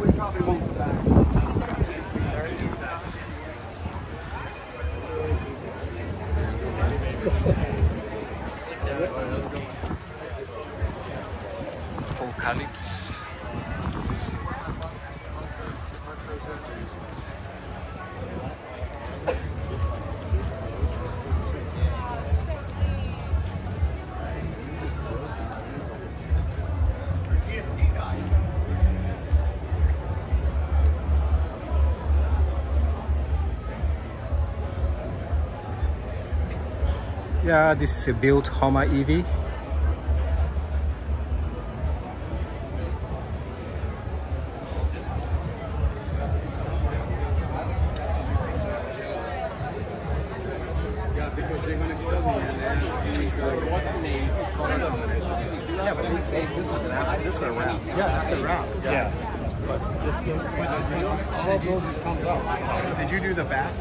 we probably won't back. Apocalypse. Yeah, this is a built Hummer E EV. Yeah, because they're gonna kill me and ask me for Yeah, but they, they, this is an app. This is a wrap. Yeah, that's a wrap. Yeah. But just the, all of those comes up. Did you do the bass?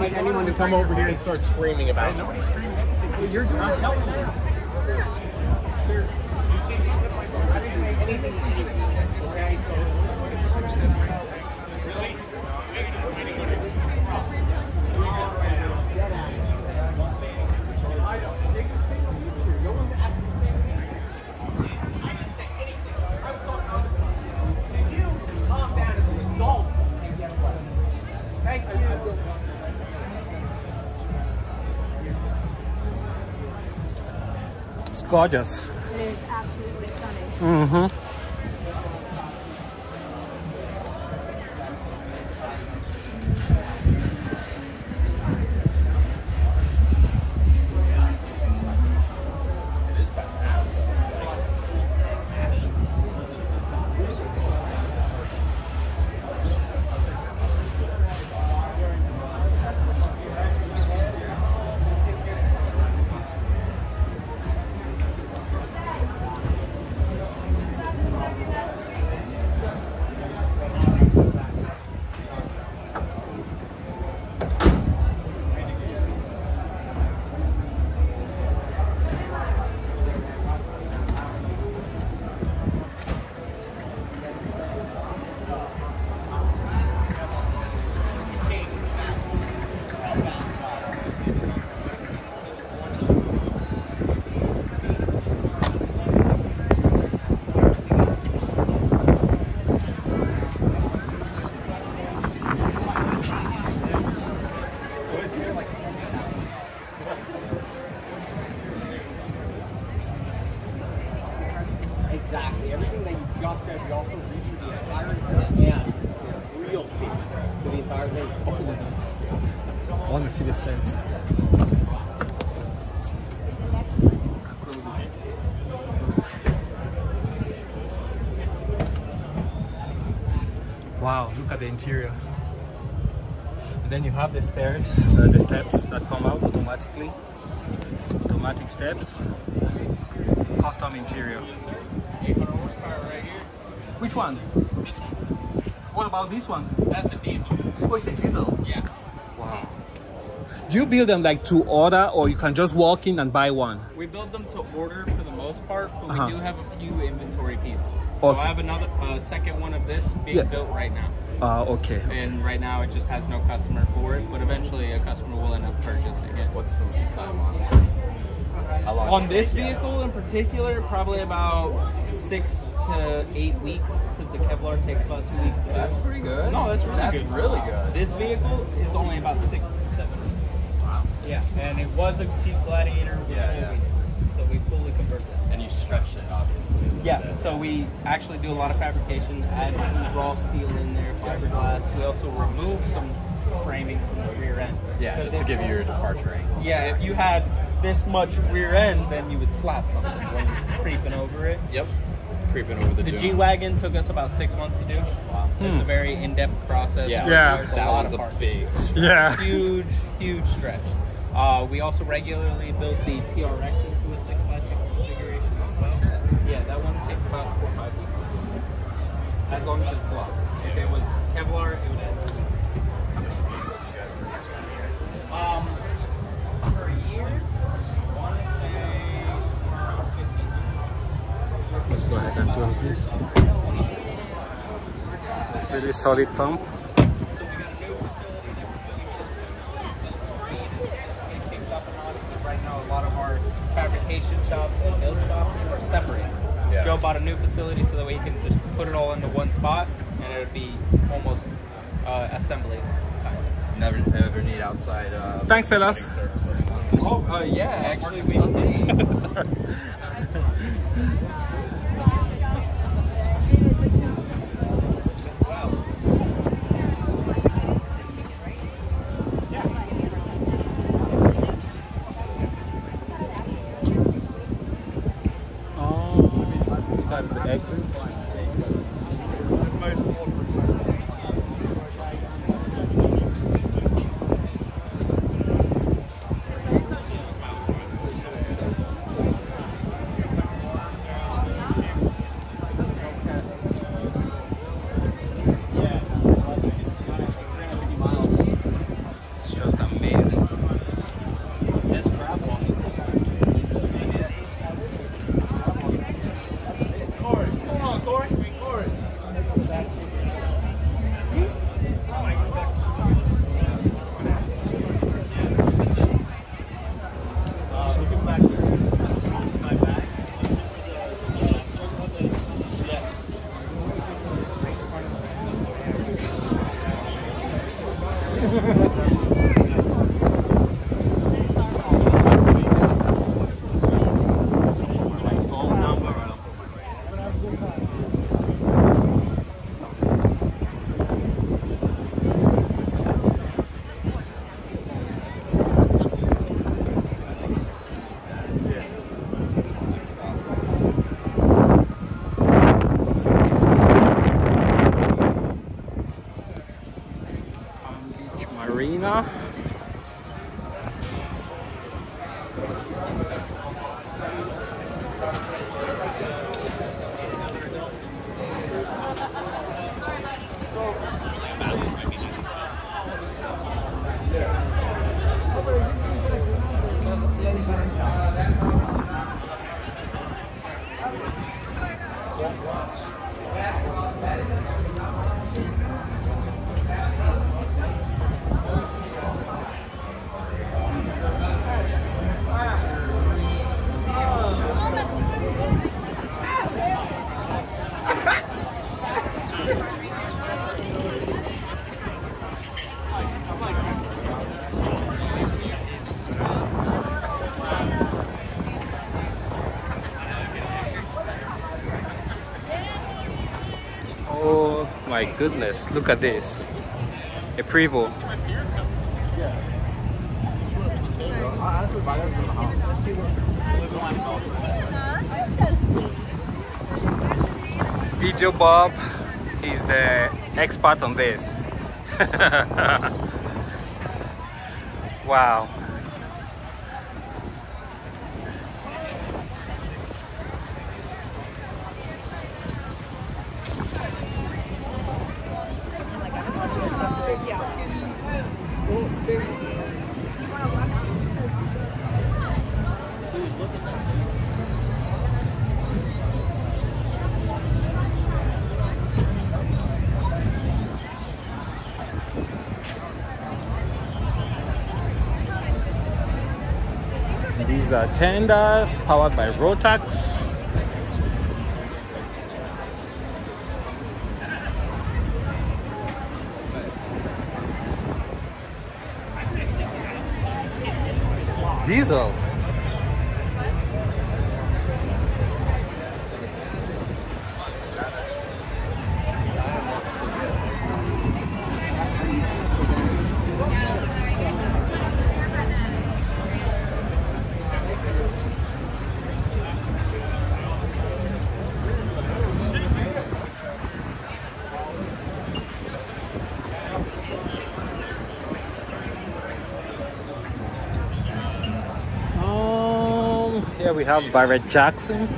I want anyone to come over here and start screaming about it. You're not telling me. It's gorgeous. It is absolutely stunning. Mm-hmm. See the stairs. Wow, look at the interior. And then you have the stairs, uh, the steps that come out automatically. Automatic steps. Custom interior. Which one? This one. What about this one? That's a diesel. Oh, it's a diesel. Yeah. Wow. Do you build them like to order or you can just walk in and buy one? We build them to order for the most part, but Uh-huh. we do have a few inventory pieces. So I have another uh, second one of this being Yeah. built right now. Uh, okay. And right now it just has no customer for it, but eventually a customer will end up purchasing it. What's the lead time on it? How long On this take? vehicle in particular, probably about six to eight weeks, because the Kevlar takes about two weeks to do. That's pretty good. No, that's really good. That's good. really good. This vehicle is only about six to seven. Wow. Yeah, and it was a Jeep Gladiator with Yeah, yeah. so we fully converted that. And you stretch it, obviously. Yeah, bit. so we actually do a lot of fabrication, add some raw steel in there, fiberglass. We also remove some framing from the rear end. Yeah, just to give you your departure angle. Yeah, if you had this much rear end, then you would slap something when you're creeping over it. Yep. Creeping over the, The. G Wagon took us about six months to do. Wow. It's a hmm. very in-depth process. Yeah. Yeah. There's a That lot one's of a parts. big. Yeah. Huge, huge stretch. Uh, we also regularly build the TRX into a 6x6 configuration as well. Yeah, that one takes about four or five weeks. As long as it's gloves. If it was Kevlar, it would add two weeks. How many vehicles you guys produce around here? Um, per year, I want to say somewhere around 50 can close this. Really solid thumb. Right now, a lot of our fabrication shops and build shops are separate. Yeah. Joe bought a new facility so that way he can just put it all into one spot, and it would be almost uh, assembly. kind. Never, never need outside. Uh, Thanks, fellas. Oh, uh, yeah, actually, we. Sorry. That's my goodness, look at this. A Prevost. Video Bob is the expert on this. wow. These are uh, tenders powered by Rotax. Diesel. Um, here we have Barrett Jackson.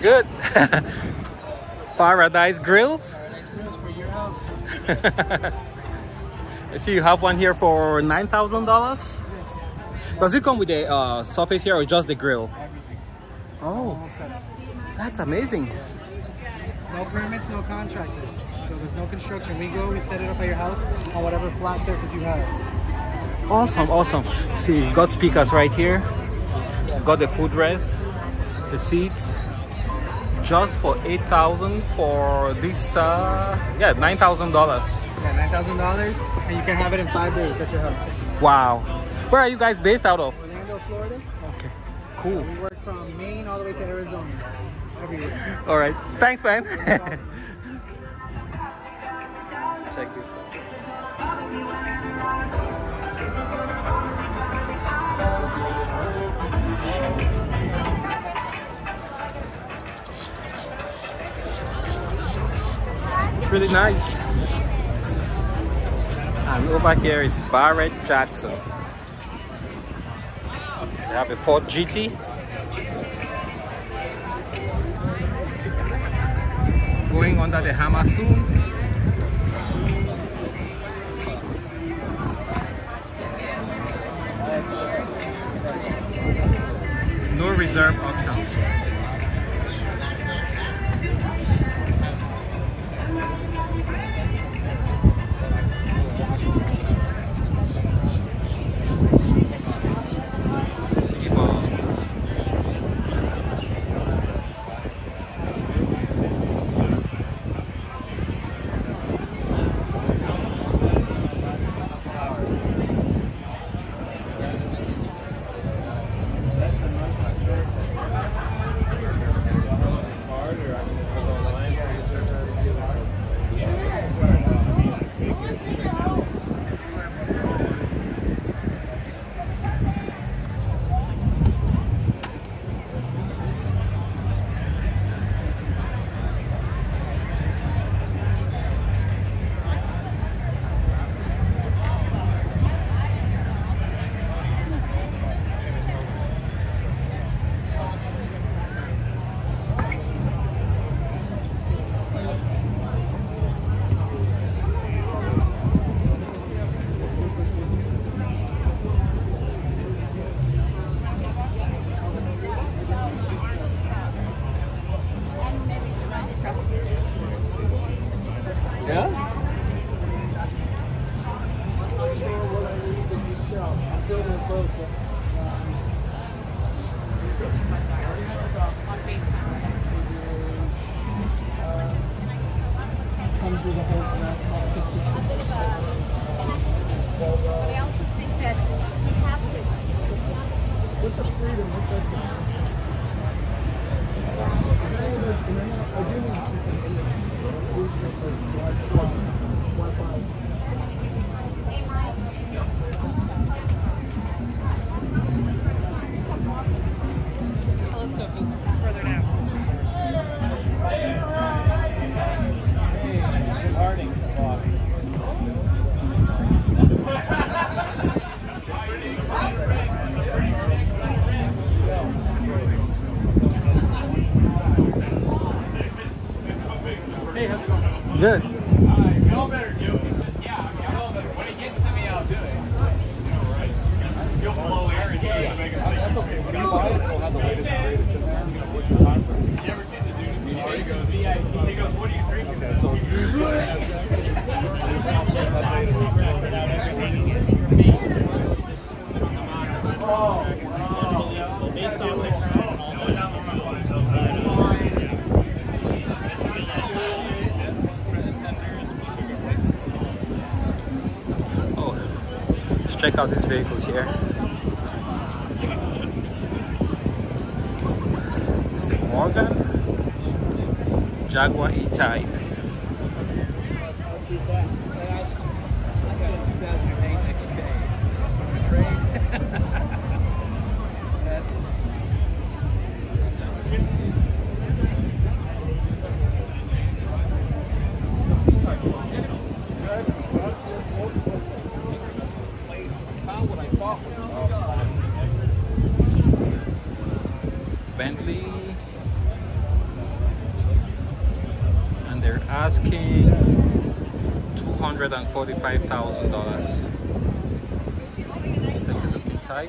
Good. Paradise Grills. I see you have one here for nine thousand dollars. Yes. Does it come with a uh, surface here or just the grill? Everything. Oh, that's amazing. No permits, no contractors. So there's no construction. We go, we set it up at your house on whatever flat surface you have. Awesome, awesome. See, it's got speakers right here. It's got the footrest, the seats. Just for eight thousand for this, uh, yeah, nine thousand dollars. Yeah, nine thousand dollars, and you can have it in five days at your house. Wow. Where are you guys based out of? Orlando, Florida. Okay, cool. We work from Maine all the way to Arizona every year. All right. Thanks, man. It's really nice. And over here is Barrett Jackson. They have a Ford GT. going under the Hamasu. No reserve Good. Check out these vehicles here. A Morgan Jaguar E-Type. Bentley. And they're asking $245,000. Let's take a look inside.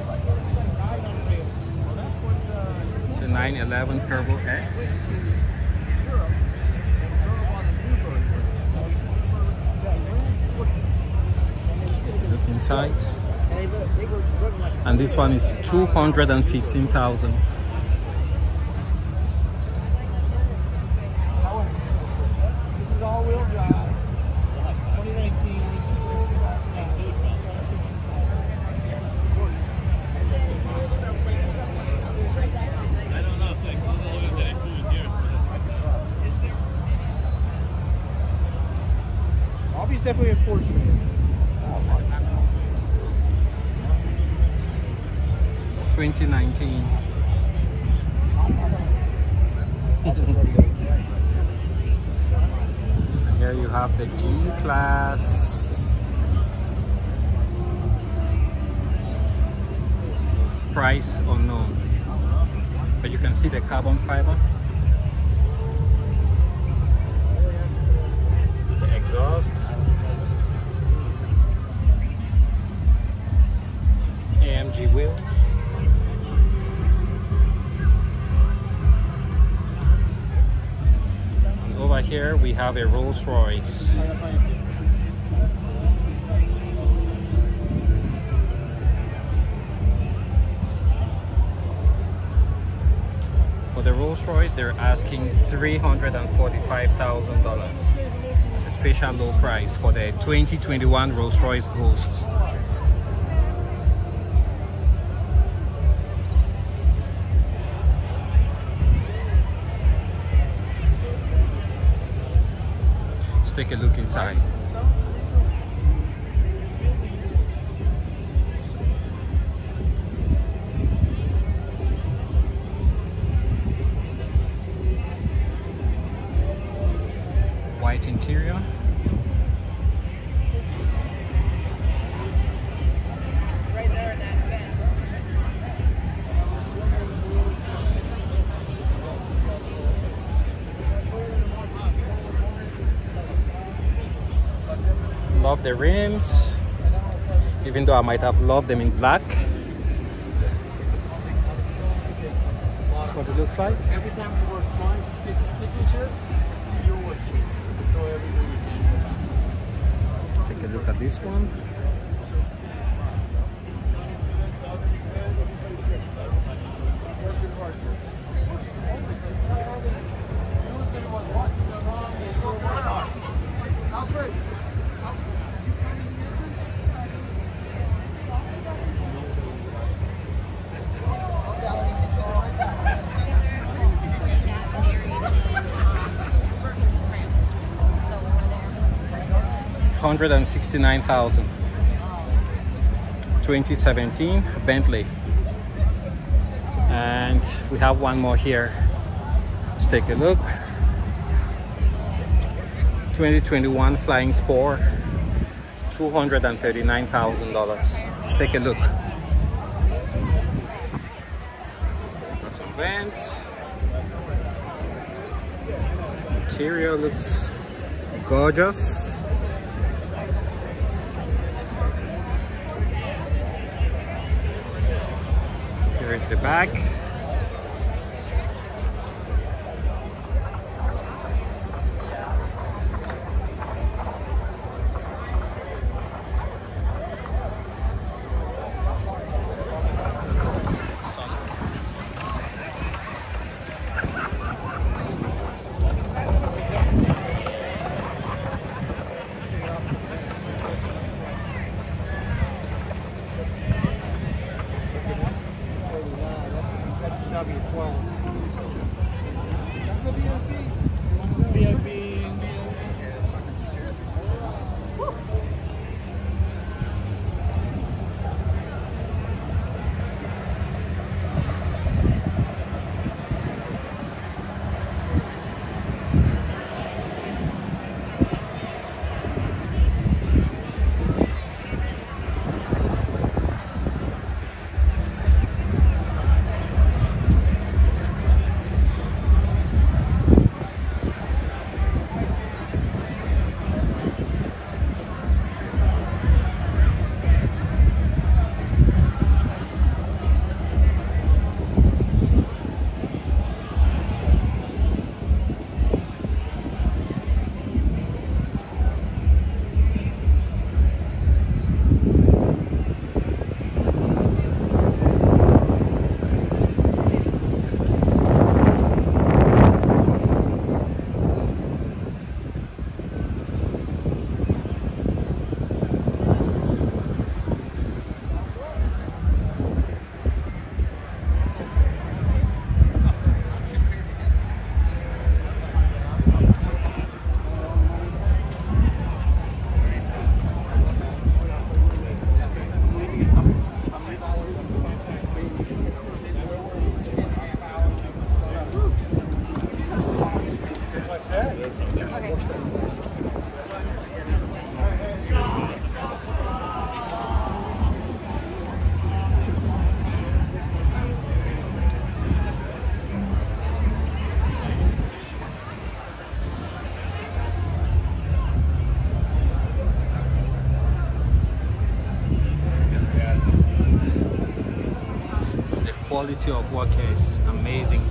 911 Turbo S. Look inside. And this one is 215,000. 2019. Here you have the G class. Price unknown. But you can see the carbon fiber. The exhaust. AMG wheels. Here we have a Rolls Royce. For the Rolls Royce, they're asking $345,000. It's a special low price for the 2021 Rolls Royce Ghost. Let's take a look inside. Love the rims. Even though I might have loved them in black. That's what it looks like. Every time we were trying to the signature, the CEO was changing. So everything we can. Take a look at this one. Hundred and sixty-nine thousand. 2017 Bentley. And we have one more here. Let's take a look. 2021 Flying Spur. $239,000. Let's take a look. Got some vents. Interior looks gorgeous. The back. That's it. The quality of work here is amazing